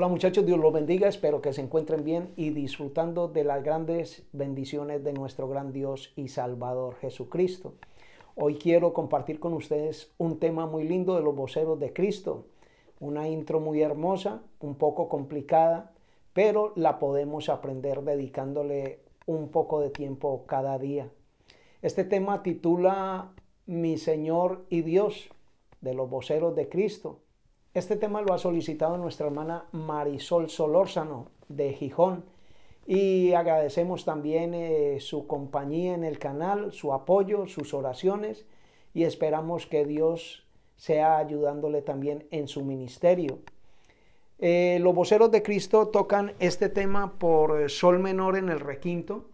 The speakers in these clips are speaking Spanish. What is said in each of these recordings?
Hola muchachos, Dios los bendiga, espero que se encuentren bien y disfrutando de las grandes bendiciones de nuestro gran Dios y Salvador Jesucristo. Hoy quiero compartir con ustedes un tema muy lindo de los voceros de Cristo, una intro muy hermosa, un poco complicada, pero la podemos aprender dedicándole un poco de tiempo cada día. Este tema titula Mi Señor y Dios de los voceros de Cristo. Este tema lo ha solicitado nuestra hermana Marisol Solórzano de Gijón y agradecemos también eh, su compañía en el canal, su apoyo, sus oraciones y esperamos que Dios sea ayudándole también en su ministerio. Eh, los voceros de Cristo tocan este tema por sol menor en el requinto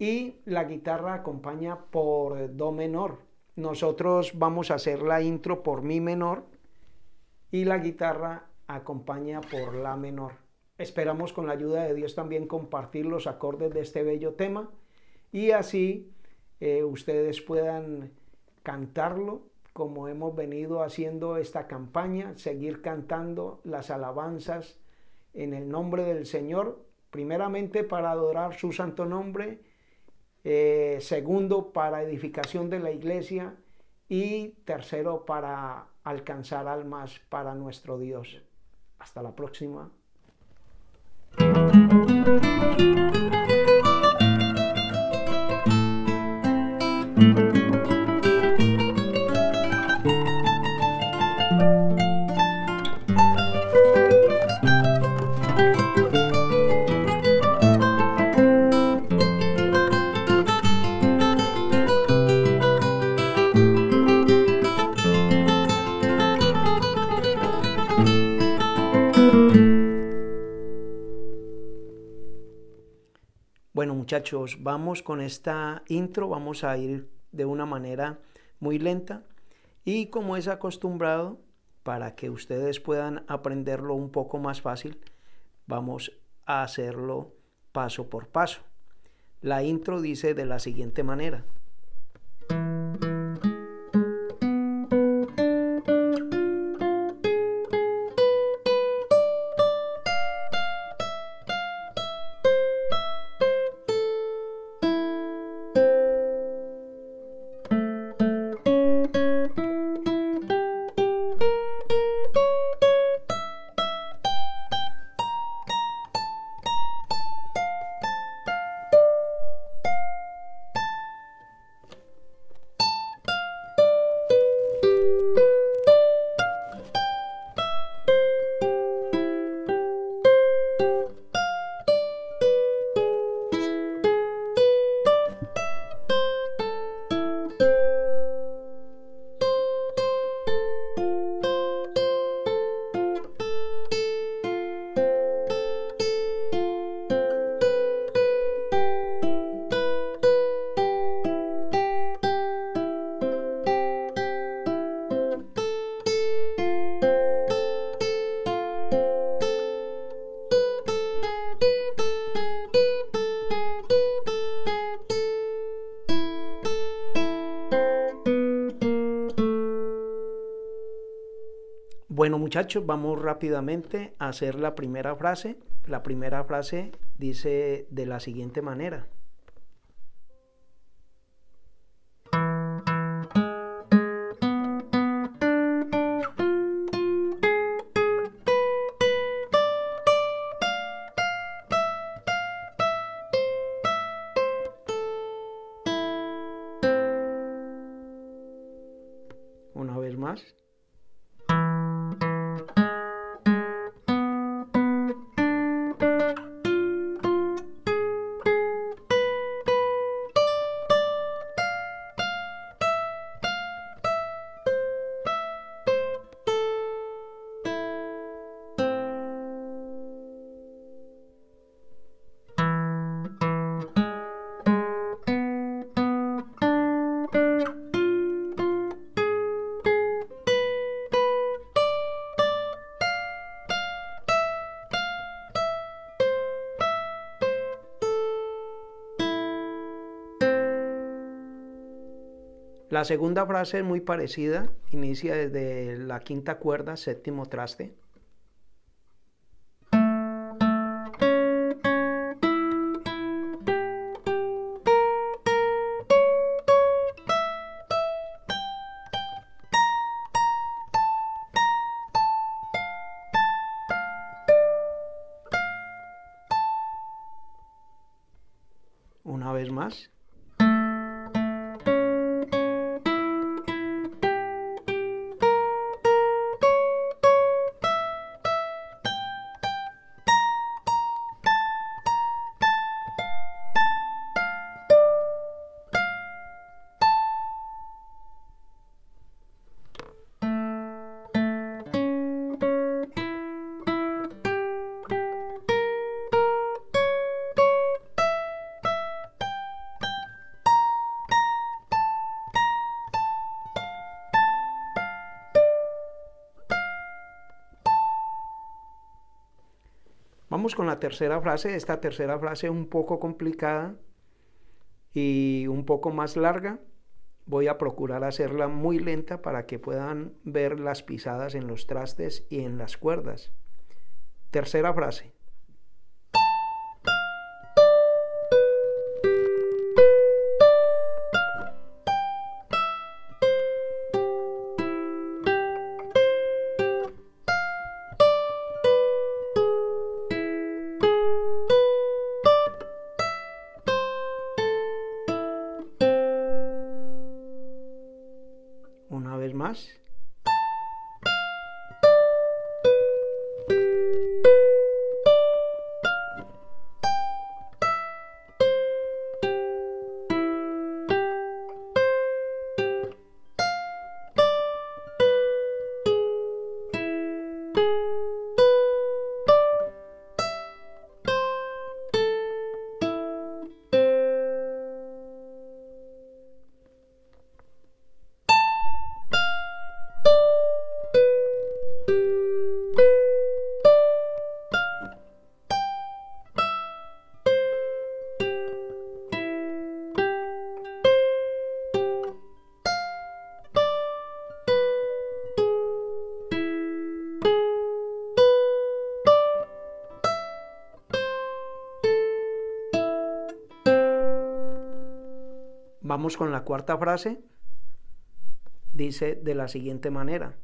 y la guitarra acompaña por do menor. Nosotros vamos a hacer la intro por mi menor y la guitarra acompaña por la menor. Esperamos con la ayuda de Dios también compartir los acordes de este bello tema y así eh, ustedes puedan cantarlo como hemos venido haciendo esta campaña, seguir cantando las alabanzas en el nombre del Señor, primeramente para adorar su santo nombre, eh, segundo para edificación de la iglesia y tercero para alcanzar almas para nuestro Dios. Hasta la próxima. Muchachos, vamos con esta intro, vamos a ir de una manera muy lenta y como es acostumbrado, para que ustedes puedan aprenderlo un poco más fácil, vamos a hacerlo paso por paso. La intro dice de la siguiente manera. Bueno muchachos, vamos rápidamente a hacer la primera frase. La primera frase dice de la siguiente manera. Una vez más. La segunda frase es muy parecida, inicia desde la quinta cuerda, séptimo traste. Una vez más. Con la tercera frase. Esta tercera frase un poco complicada y un poco más larga. Voy a procurar hacerla muy lenta para que puedan ver las pisadas en los trastes y en las cuerdas. Tercera frase. Vamos con la cuarta frase. Dice de la siguiente manera.